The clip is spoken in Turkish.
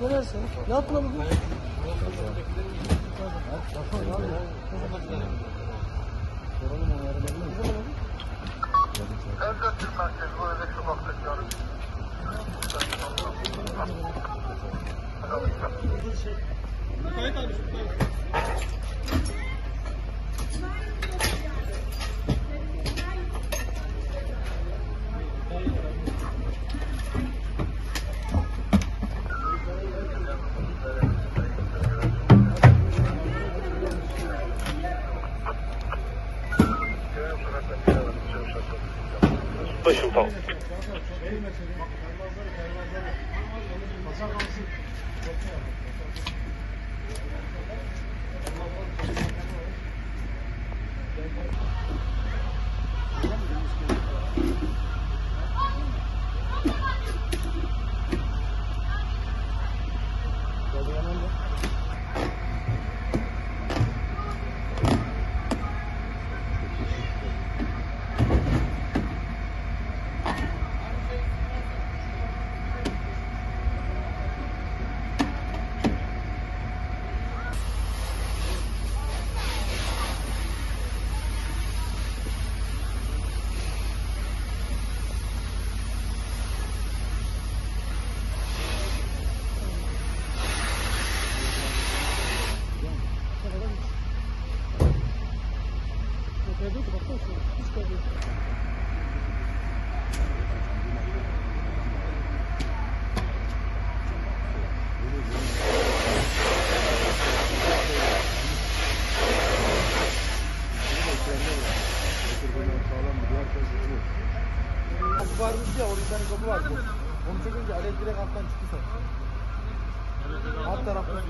Dönersin. Ne yaptın bugün? Evde Türk merkezi bu 不许动。Yarış. Başım tamam. Kapı varmış ya orada bir tane kapı vardı. Onu çekince alev direkt alttan çıktı sonra. Alt tarafta.